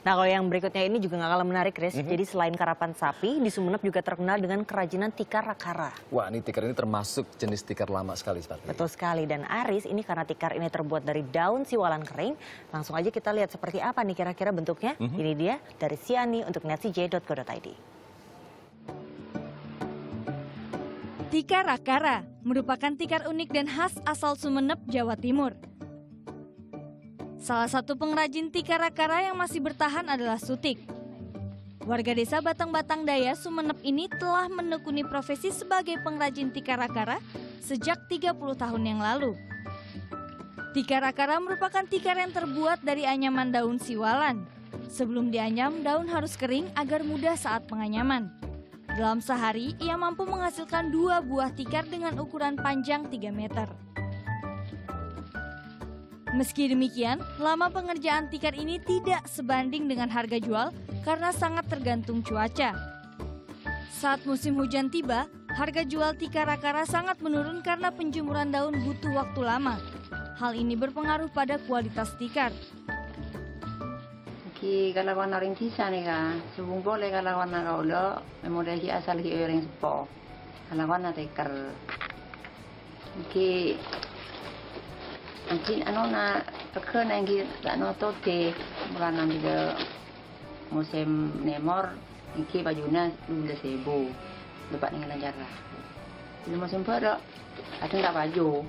Nah kalau yang berikutnya ini juga nggak kalah menarik, Chris. Jadi selain karapan sapi, di Sumeneb juga terkenal dengan kerajinan tikar rakara. Wah, ini tikar ini termasuk jenis tikar lama sekali, Spatri. Betul sekali. Dan Aris, ini karena tikar ini terbuat dari daun siwalan kering. Langsung aja kita lihat seperti apa nih kira-kira bentuknya. Ini dia dari Siani untuk netcj.co.id. Tikar Rakara merupakan tikar unik dan khas asal Sumeneb, Jawa Timur. Salah satu pengrajin tikar Rakara yang masih bertahan adalah Sutik. Warga desa Batang-Batang Daya Sumeneb ini telah menekuni profesi sebagai pengrajin tikar Rakara sejak 30 tahun yang lalu. Tikar Rakara merupakan tikar yang terbuat dari anyaman daun siwalan. Sebelum dianyam, daun harus kering agar mudah saat penganyaman. Dalam sehari, ia mampu menghasilkan dua buah tikar dengan ukuran panjang 3 meter. Meski demikian, lama pengerjaan tikar ini tidak sebanding dengan harga jual karena sangat tergantung cuaca. Saat musim hujan tiba, harga jual tikar rakara sangat menurun karena penjemuran daun butuh waktu lama. Hal ini berpengaruh pada kualitas tikar. Ki kalawan na rin kisa ni ka. Subong po le kalawan na ka ulo. Memori ki asal ki ring sepo. Kalawan na teker. Ki Anjing ano na peker na ki tak no to te. Mula na juga musim nemor. Ki bajuna dua sebu. Lepas ni lancar lah. Bila musim perok, ada tak baju.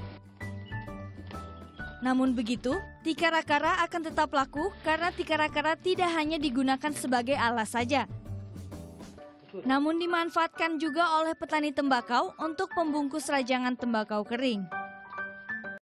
Namun begitu, tikar rakara akan tetap laku karena tikar rakara tidak hanya digunakan sebagai alas saja. Namun dimanfaatkan juga oleh petani tembakau untuk pembungkus rajangan tembakau kering.